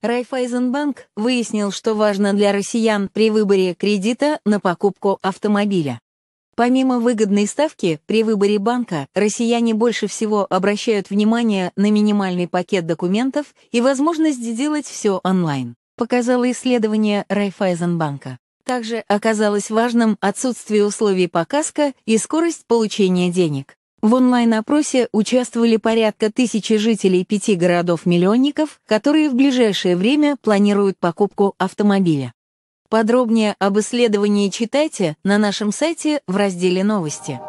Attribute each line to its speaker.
Speaker 1: Райфайзенбанк выяснил, что важно для россиян при выборе кредита на покупку автомобиля. Помимо выгодной ставки, при выборе банка россияне больше всего обращают внимание на минимальный пакет документов и возможность сделать все онлайн, показало исследование Райфайзенбанка. Также оказалось важным отсутствие условий по КАСКО и скорость получения денег. В онлайн-опросе участвовали порядка тысячи жителей пяти городов-миллионников, которые в ближайшее время планируют покупку автомобиля. Подробнее об исследовании читайте на нашем сайте в разделе «Новости».